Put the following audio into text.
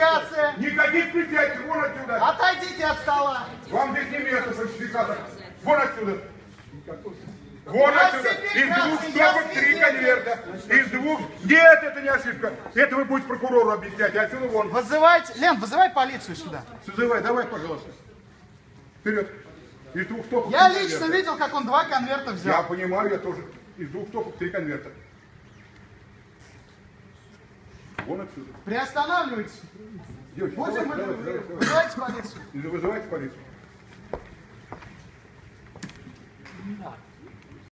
Фальсификация. Никаких претензий, вон отсюда. Отойдите от стола. Вам здесь не место фальсификатор. Вон отсюда. Вон отсюда. Из двух стопок три конверта. Из двух. Нет, это не ошибка. Это вы будете прокурору объяснять. А Отсюда вон. Вызывайте. Лен, вызывай полицию сюда. Созывай, давай, пожалуйста. Вперед. Из двух стопок Я лично конверта. видел, как он два конверта Я взял. понимаю, я тоже. Из двух стопок три конверта. Вон отсюда. Приостанавливайтесь. Девочки, Будем мы... давайте, давайте, давайте, Вызывайте полицию. давайте. Вызывайте полицию. Так,